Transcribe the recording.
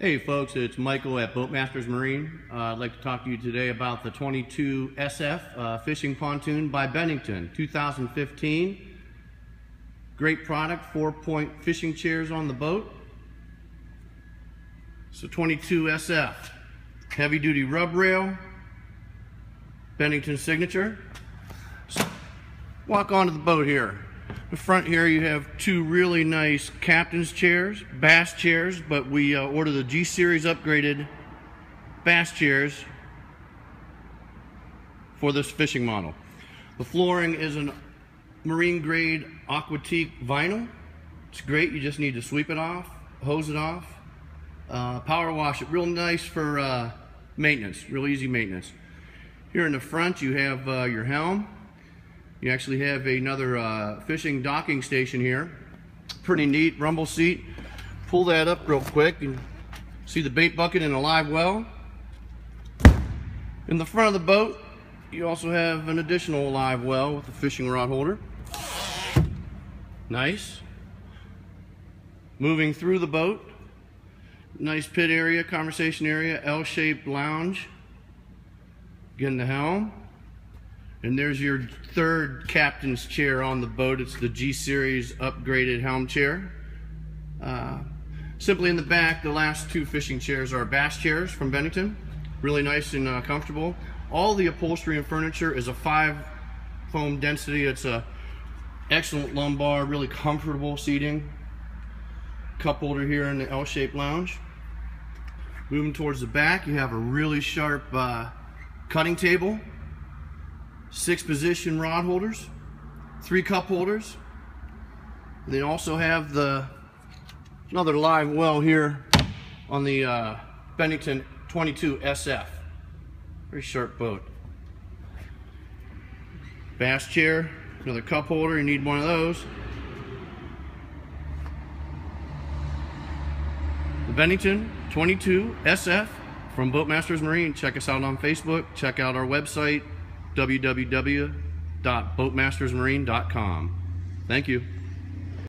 Hey folks, it's Michael at Boatmasters Marine. Uh, I'd like to talk to you today about the 22 SF uh, fishing pontoon by Bennington, 2015. Great product, four point fishing chairs on the boat. So 22 SF, heavy duty rub rail, Bennington signature. So walk onto the boat here. The front here you have two really nice captain's chairs, bass chairs, but we uh, ordered the G Series upgraded bass chairs for this fishing model. The flooring is an marine grade Aqua Teak vinyl. It's great, you just need to sweep it off, hose it off, uh, power wash it, real nice for uh, maintenance, real easy maintenance. Here in the front you have uh, your helm, you actually have another uh, fishing docking station here. Pretty neat rumble seat. Pull that up real quick and see the bait bucket and a live well. In the front of the boat, you also have an additional live well with a fishing rod holder. Nice. Moving through the boat, nice pit area, conversation area, L-shaped lounge. Getting the helm. And there's your third captain's chair on the boat. It's the G Series upgraded helm chair. Uh, simply in the back, the last two fishing chairs are bass chairs from Bennington. Really nice and uh, comfortable. All the upholstery and furniture is a five foam density. It's a excellent lumbar, really comfortable seating. Cup holder here in the L-shaped lounge. Moving towards the back, you have a really sharp uh, cutting table six position rod holders, three cup holders. And then also have the another live well here on the uh, Bennington 22 SF. Very sharp boat. Bass chair, another cup holder, you need one of those. The Bennington 22 SF from Boatmasters Marine. Check us out on Facebook. Check out our website, www.boatmastersmarine.com. Thank you.